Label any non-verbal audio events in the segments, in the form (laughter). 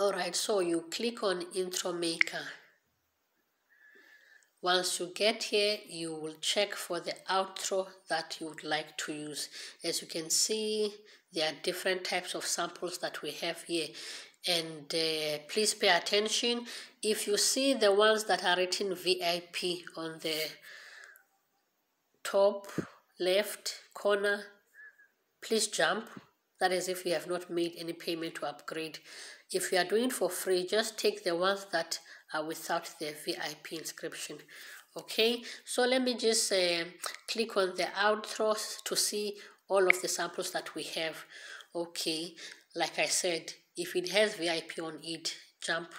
Alright, so you click on intro maker. Once you get here, you will check for the outro that you would like to use. As you can see, there are different types of samples that we have here. And uh, please pay attention. If you see the ones that are written VIP on the top left corner, please jump. That is if you have not made any payment to upgrade. If you are doing for free, just take the ones that are without the VIP inscription. Okay, so let me just uh, click on the outro to see all of the samples that we have. Okay, like I said, if it has VIP on it, jump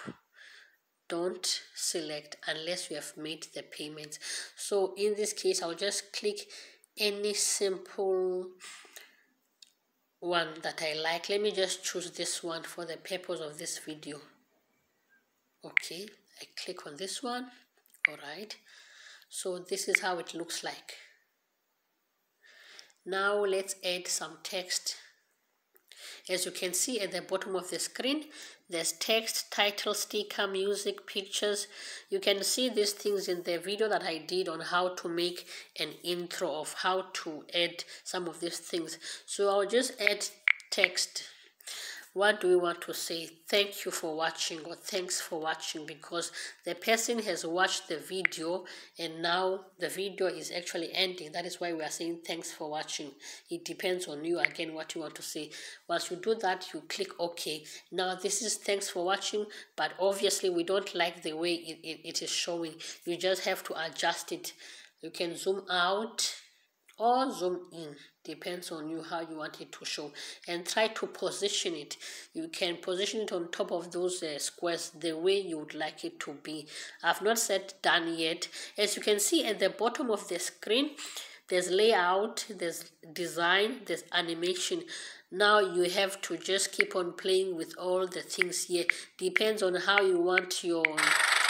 don't select unless you have made the payment so in this case i'll just click any simple one that i like. Let me just choose this one for the purpose of this video. Okay I click on this one. All right. So this is how it looks like. Now let's add some text. As you can see at the bottom of the screen there's text title sticker music pictures. You can see these things in the video that i did on how to make an intro of how to add some of these things. So i'll just add text what do we want to say? Thank you for watching or thanks for watching because the person has watched the video and now the video is actually ending. That is why we are saying thanks for watching. It depends on you again what you want to say. Once you do that you click ok. Now this is thanks for watching but obviously we don't like the way it, it, it is showing. You just have to adjust it. You can zoom out or zoom in depends on you how you want it to show and try to position it. You can position it on top of those uh, squares the way you would like it to be. I've not said done yet. As you can see at the bottom of the screen there's layout there's design there's animation. Now you have to just keep on playing with all the things here. Depends on how you want your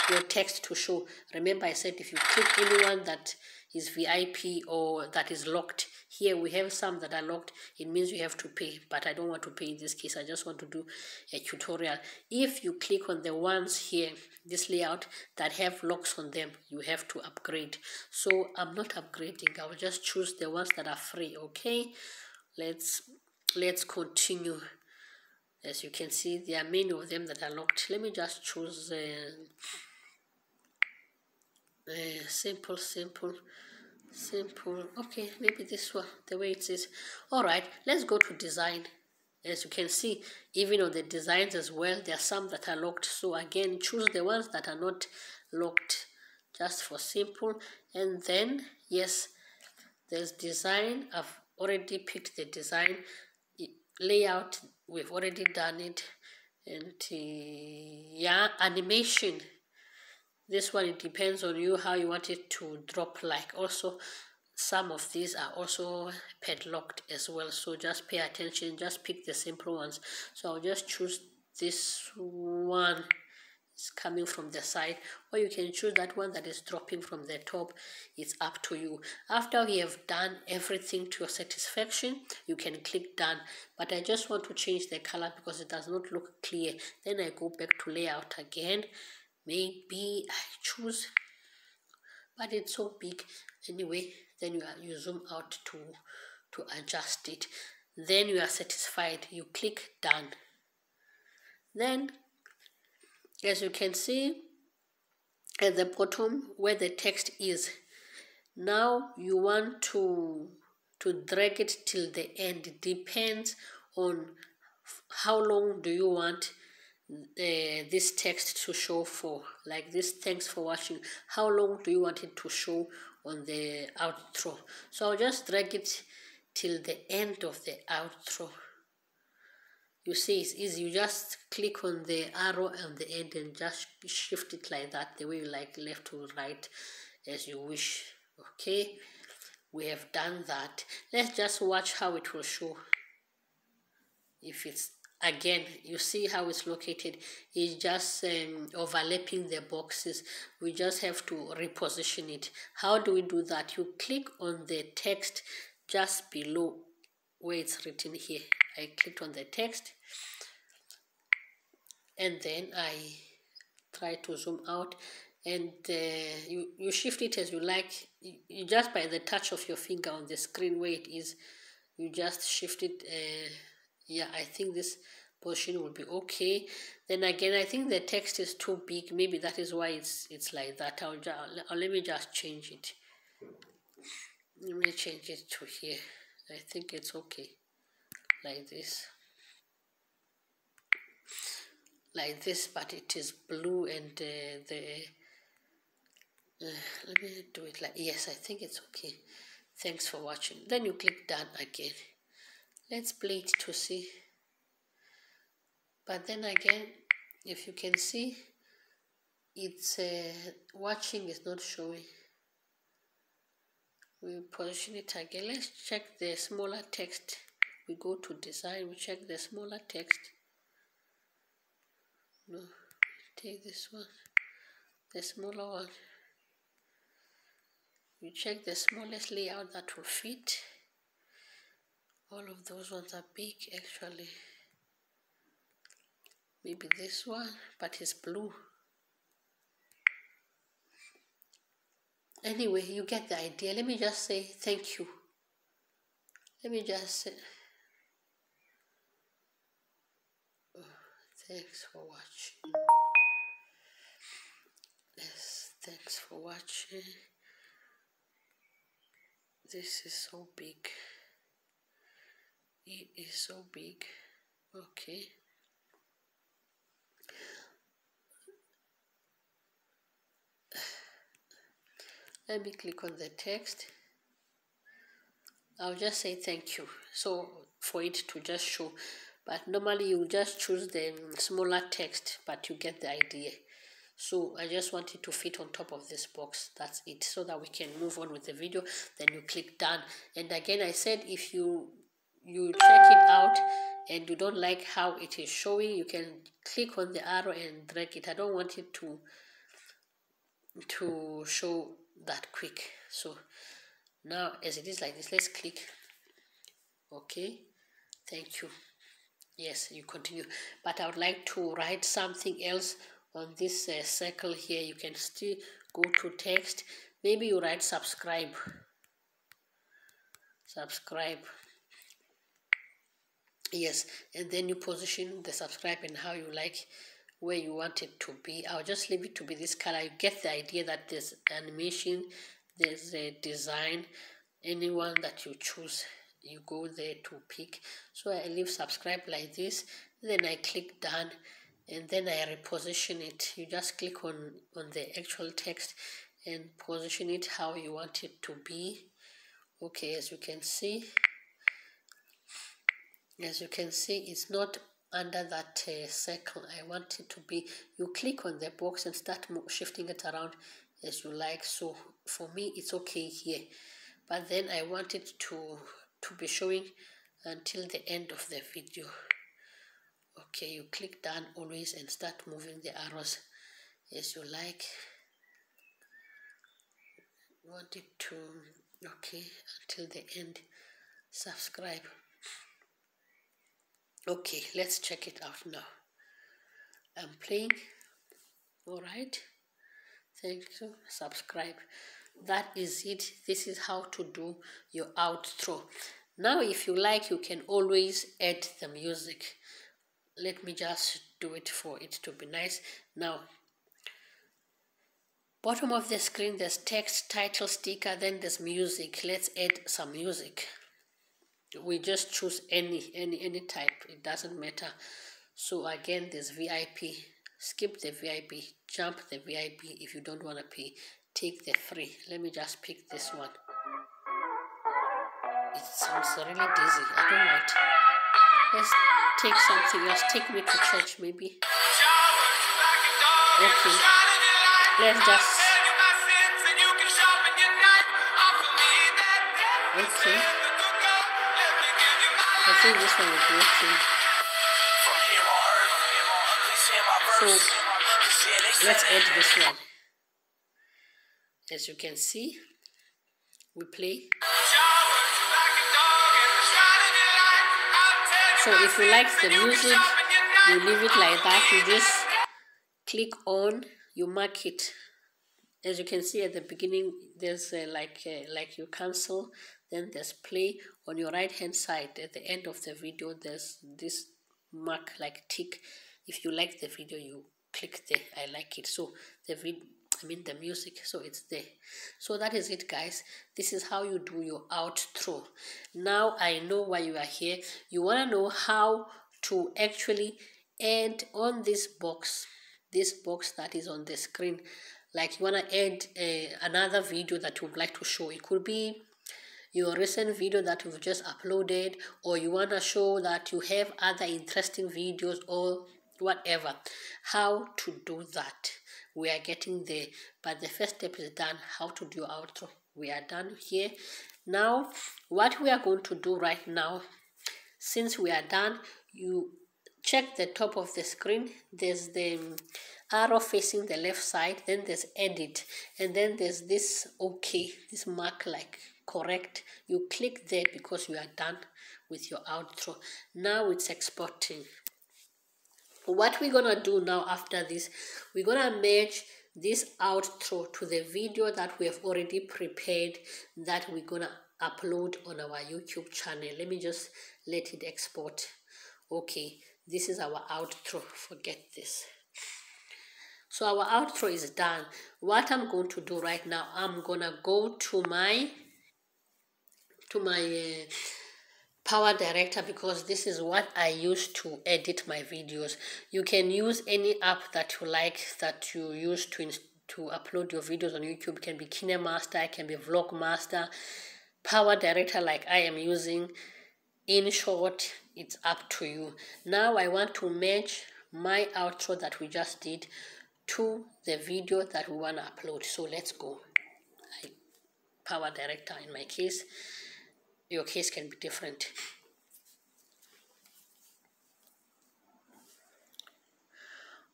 your text to show. Remember i said if you click anyone that is VIP or that is locked. Here we have some that are locked. It means you have to pay, but I don't want to pay in this case. I just want to do a tutorial. If you click on the ones here, this layout that have locks on them, you have to upgrade. So I'm not upgrading. I will just choose the ones that are free. Okay, let's let's continue. As you can see, there are many of them that are locked. Let me just choose. Uh, uh, simple simple simple. Okay maybe this one the way it is. All right let's go to design. As you can see even on the designs as well there are some that are locked. So again choose the ones that are not locked just for simple. And then yes there's design. I've already picked the design layout. We've already done it. And uh, yeah animation this one it depends on you how you want it to drop. Like also some of these are also padlocked as well. So just pay attention just pick the simple ones. So i'll just choose this one. It's coming from the side. Or you can choose that one that is dropping from the top. It's up to you. After we have done everything to your satisfaction you can click done. But i just want to change the color because it does not look clear. Then i go back to layout again maybe I choose but it's so big. Anyway then you, you zoom out to to adjust it. Then you are satisfied. You click done. Then as you can see at the bottom where the text is now you want to to drag it till the end. It depends on how long do you want uh, this text to show for like this thanks for watching. How long do you want it to show on the outro? So I'll just drag it till the end of the outro. You see it's easy. You just click on the arrow on the end and just shift it like that the way you like left to right as you wish. Okay? We have done that. Let's just watch how it will show if it's again you see how it's located. It's just um, overlapping the boxes. We just have to reposition it. How do we do that? You click on the text just below where it's written here. I clicked on the text. And then I try to zoom out. And uh, you, you shift it as you like. You, you, just by the touch of your finger on the screen where it is you just shift it uh, yeah I think this position will be okay. Then again I think the text is too big. Maybe that is why it's it's like that. I'll, I'll let me just change it. Let me change it to here. I think it's okay. Like this. Like this but it is blue and uh, the uh, let me do it like yes I think it's okay. Thanks for watching. Then you click done again let's play it to see. But then again if you can see it's uh, watching is not showing. We position it again. Let's check the smaller text. We go to design we check the smaller text. No take this one. The smaller one. We check the smallest layout that will fit all of those ones are big actually. Maybe this one but it's blue. Anyway you get the idea. Let me just say thank you. Let me just say (sighs) thanks for watching. Yes thanks for watching. This is so big it is so big. Okay. Let me click on the text. I'll just say thank you. So for it to just show. But normally you just choose the smaller text but you get the idea. So I just want it to fit on top of this box. That's it. So that we can move on with the video. Then you click done. And again I said if you you check it out and you don't like how it is showing you can click on the arrow and drag it. I don't want it to to show that quick. So now as it is like this let's click. Okay. Thank you. Yes you continue. But I would like to write something else on this uh, circle here. You can still go to text. Maybe you write subscribe. Subscribe yes and then you position the subscribe and how you like where you want it to be. I'll just leave it to be this color. You get the idea that there's animation there's a design. Anyone that you choose you go there to pick. So I leave subscribe like this then I click done and then I reposition it. You just click on on the actual text and position it how you want it to be. Okay as you can see as you can see it's not under that uh, circle. I want it to be you click on the box and start shifting it around as you like. So for me it's okay here. But then I want it to to be showing until the end of the video. Okay you click down always and start moving the arrows as you like. Want it to okay until the end. Subscribe okay let's check it out now. I'm playing. All right. Thank you. Subscribe. That is it. This is how to do your outro. Now if you like you can always add the music. Let me just do it for it to be nice. Now bottom of the screen there's text title sticker then there's music. Let's add some music we just choose any any any type. It doesn't matter. So again there's vip skip the vip jump the vip if you don't want to pay. Take the free. Let me just pick this one. It sounds really dizzy. I don't want let's take something else. Take me to church maybe. Okay. Let's just okay Think this one is working. So let's add this one. As you can see, we play. So if you like the music, you leave it like that you just click on you mark it as you can see at the beginning there's like like you cancel then there's play on your right hand side at the end of the video there's this mark like tick. If you like the video you click there. I like it. So the video I mean the music so it's there. So that is it guys. This is how you do your outro. Now I know why you are here. You want to know how to actually add on this box this box that is on the screen. Like you want to add a, eh, another video that you would like to show. It could be your recent video that you've just uploaded or you want to show that you have other interesting videos or whatever how to do that? We are getting there. But the first step is done. How to do outro. We are done here. Now what we are going to do right now since we are done you check the top of the screen. There's the um, arrow facing the left side. Then there's edit. And then there's this okay this mark like correct you click there because you are done with your outro. Now it's exporting. What we're gonna do now after this we're gonna merge this outro to the video that we have already prepared that we're gonna upload on our youtube channel. Let me just let it export. Okay this is our outro. Forget this. So our outro is done. What i'm going to do right now i'm gonna go to my to my uh, power director because this is what i use to edit my videos. You can use any app that you like that you use to to upload your videos on youtube. It can be kinemaster it can be vlogmaster. Power director like i am using in short it's up to you. Now i want to match my outro that we just did to the video that we want to upload. So let's go. I, power director in my case your case can be different.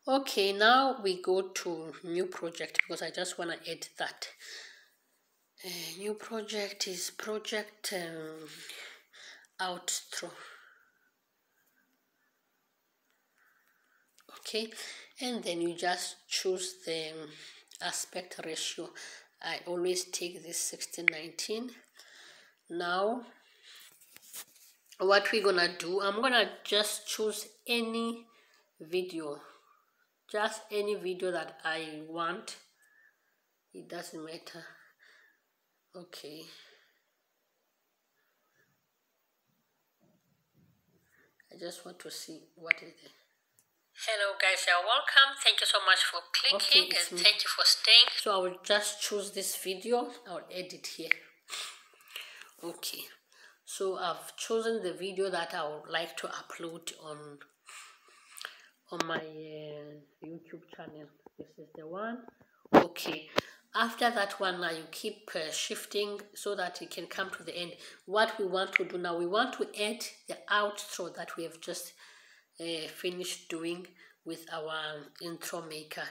Okay, now we go to new project because I just want to add that. Uh, new project is project um, outro. Okay, and then you just choose the um, aspect ratio. I always take this 1619 now what we're gonna do? I'm gonna just choose any video. Just any video that i want. It doesn't matter. Okay. I just want to see what is it hello guys. You're welcome. Thank you so much for clicking okay, and me. thank you for staying. So i will just choose this video. I'll edit here okay. So I've chosen the video that I would like to upload on on my uh, YouTube channel. This is the one. Okay. After that one now you keep uh, shifting so that it can come to the end. What we want to do now we want to add the outro that we have just uh, finished doing with our intro maker.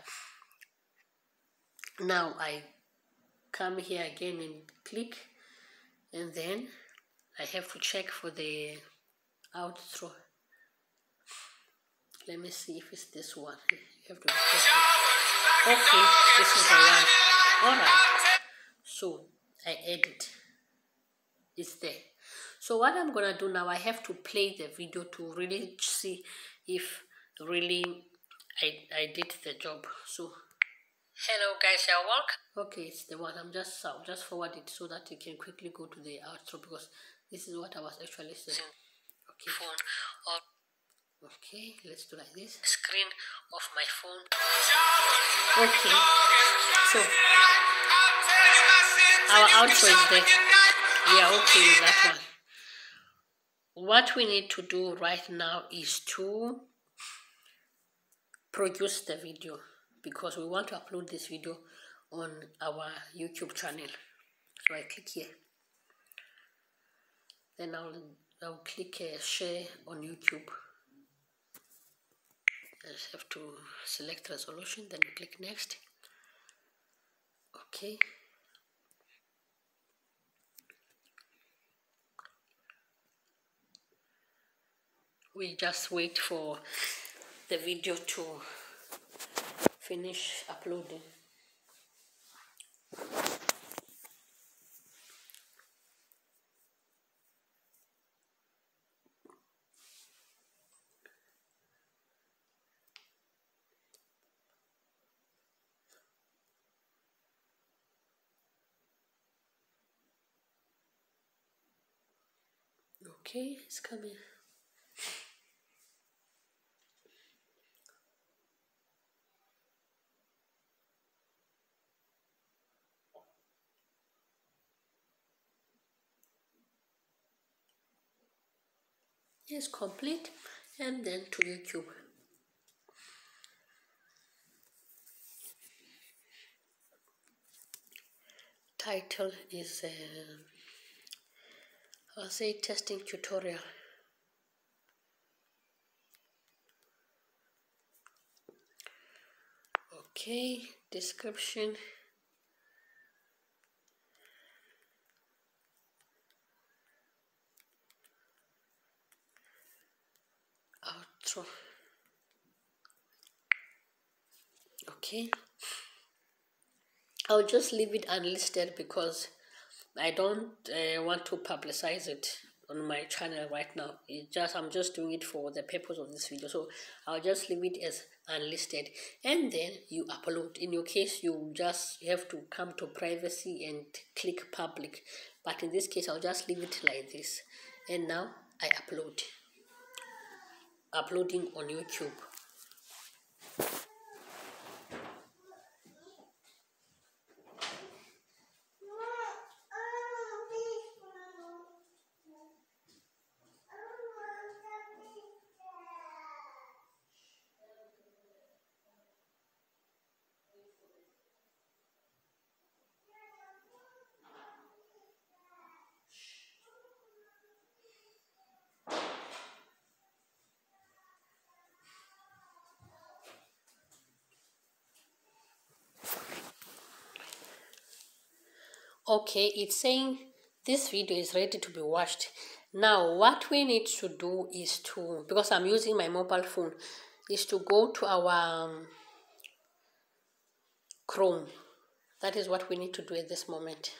Now I come here again and click and then I have to check for the outro. Let me see if it's this one. You have to okay this is the one. All right so I edit. It's there. So what I'm gonna do now I have to play the video to really see if really I, I did the job. So Hello guys, you're welcome. Okay, it's the one. I'm just I'll just forward it so that you can quickly go to the outro because this is what I was actually saying. Okay. Phone or okay, let's do like this. Screen of my phone. Okay. So our outro is there. We are okay with that one. What we need to do right now is to produce the video because we want to upload this video on our YouTube channel. So I click here. Then I'll, I'll click uh, share on YouTube. I just have to select resolution, then click next. Okay. We just wait for the video to finish uploading. Okay, it's coming. Is complete and then to YouTube. Title is uh, I'll say testing tutorial. Okay, description. outro okay? I'll just leave it unlisted because I don't uh, want to publicize it on my channel right now. It just i'm just doing it for the purpose of this video. So i'll just leave it as unlisted. And then you upload. In your case you just have to come to privacy and click public. But in this case i'll just leave it like this. And now i upload. Uploading on YouTube. Okay it's saying this video is ready to be watched. Now what we need to do is to because i'm using my mobile phone is to go to our um, chrome. That is what we need to do at this moment